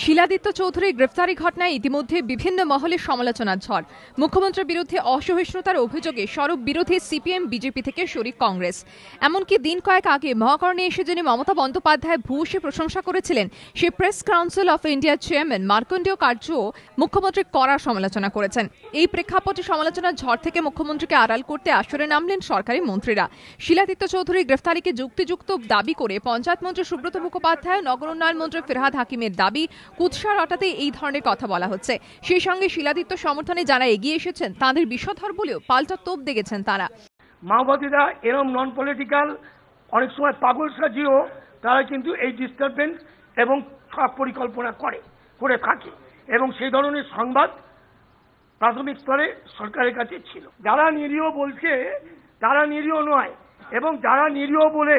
শিলাদিত্য চৌধুরীর গ্রেফতারি ঘটনায় ইতিমধ্যে বিভিন্ন মহলে সমালোচনার ঝড়। মুখ্যমন্ত্রীর বিরুদ্ধে অসহিষ্ণুতার অভিযোগে সরব বিরোধী সিপিএম, বিজেপি থেকে শরিক কংগ্রেস। এমনকি দিন কয়েক আগে মহাকরণে এসে যিনি মমতা বন্দ্যোপাধ্যায় ভূয়সী প্রশংসা করেছিলেন সে প্রেস কাউন্সিল অফ ইন্ডিয়ার চেয়ারম্যান মার্কণ্ডেয় কার্যও মুখ্যমন্ত্রীর কড়া সমালোচনা করেছেন। এই প্রেক্ষাপটে সমালোচনার ঝড় থেকে মুখ্যমন্ত্রীকে আড়াল করতে আসরে নামলেন সরকারি মন্ত্রীরা। শিলাদিত্য চৌধুরীর গ্রেফতারিকে যুক্তিযুক্ত দাবি করে পঞ্চায়েত মন্ত্রী সুব্রত মুখোপাধ্যায়, নগর উন্নয়ন মন্ত্রী ফিরহাদ হাকিমের দাবি কুৎসার হঠাতে এই ধরনের কথা বলা হচ্ছে। সেই সঙ্গে শিলাদিত্য সমর্থনে যারা এগিয়ে এসেছেন, তাদের বিষধর বলেও পাল্টা তোপ দেখেছেন তারা। মাওবাদীরা এরম নন পলিটিক্যাল অনেক সময় পাগল সাজিয়েও তারা কিন্তু এই ডিস্টারবেন্স এবং পরিকল্পনা করে করে থাকে এবং সেই ধরনের সংবাদ প্রাথমিক স্তরে সরকারের কাছে ছিল। যারা নিরীহ বলছে তারা নিরীহ নয় এবং যারা নিরীহ বলে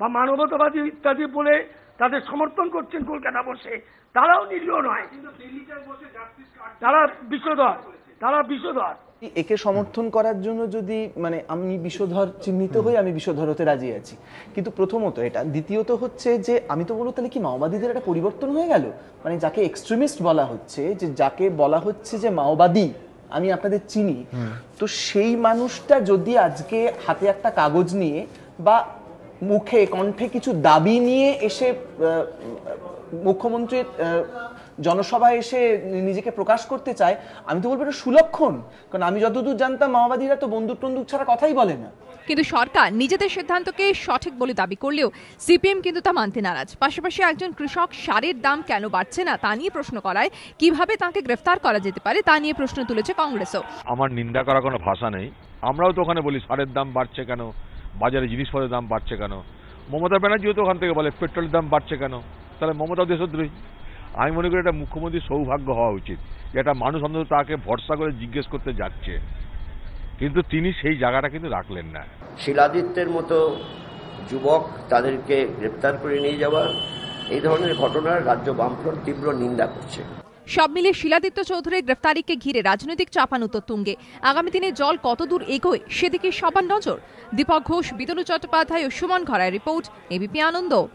বা মানবতাবাদী ইত্যাদি বলে তাদের সমর্থন করছেন কলকাতা বসে। তারাও নিরীহ নয়। তারা বিষধর তারা বিষধর একে সমর্থন করার জন্য যদি মানে আমি বিষধর চিহ্নিত হয়ে আমি বিষধর হতে রাজি আছি। কিন্তু প্রথমত এটা। দ্বিতীয়ত হচ্ছে যে আমি তো বলব তাহলে কি মাওবাদীদের একটা পরিবর্তন হয়ে গেল? মানে যাকে এক্সট্রিমিস্ট বলা হচ্ছে যে যাকে বলা হচ্ছে যে মাওবাদী আমি আপনাদের চিনি। তো সেই মানুষটা যদি আজকে হাতে একটা কাগজ নিয়ে বা মুখে কণ্ঠে কিছু দাবি নিয়ে এসে মুখ্যমন্ত্রীর জনসভায় এসে নিজেকে প্রকাশ করতে চায় আমি তো বলব এটা সুলক্ষণ। কারণ আমি যতদূর জানতাম মাওবাদীরা তো বন্দুক টন্দুক ছাড়া কথাই বলে না। কিন্তু সরকার নিজেদের সিদ্ধান্তকে সঠিক বলে দাবি করলেও সিপিএম কিন্তু তা মানতে নারাজ। পাশাপাশি একজন কৃষক সারের দাম কেন বাড়ছে না তা নিয়ে প্রশ্ন করায় কীভাবে তাকে গ্রেফতার করা যেতে পারে তা নিয়ে প্রশ্ন তুলেছে কংগ্রেসও। আমার নিন্দা করার কোনো ভাষা নেই। আমরাও তো ওখানে বলি সারের দাম বাড়ছে কেন? বাজারে জিনিসপত্রের দাম বাড়ছে কেন? মমতা ব্যানার্জিও তো ওখান থেকে বলে, পেট্রোলের দাম বাড়ছে কেন? তাহলে মমতা দেশদ্রোহী আমি মনে করি এটা মুখ্যমন্ত্রীর সৌভাগ্য হওয়া উচিত যে একটা মানুষ অন্তত তাকে ভরসা করে জিজ্ঞেস করতে যাচ্ছে। কিন্তু তিনি সেই জায়গাটা কিন্তু রাখলেন না। শিলাদিত্যের মতো যুবক তাদেরকে গ্রেপ্তার করে নিয়ে যাওয়া, এই ধরনের ঘটনার রাজ্য বামফ্রন্ট তীব্র নিন্দা করছে। সব মিলিয়ে শিলাদিত্য চৌধুরীর গ্রেফতারিকে ঘিরে রাজনৈতিক চাপানুতর তুঙ্গে। আগামী দিনে জল কতদূর এগোয় সেদিকে সবার নজর। দীপক ঘোষ বিতনু চট্টোপাধ্যায় ও সুমন ঘরায় রিপোর্ট এবিপি আনন্দ।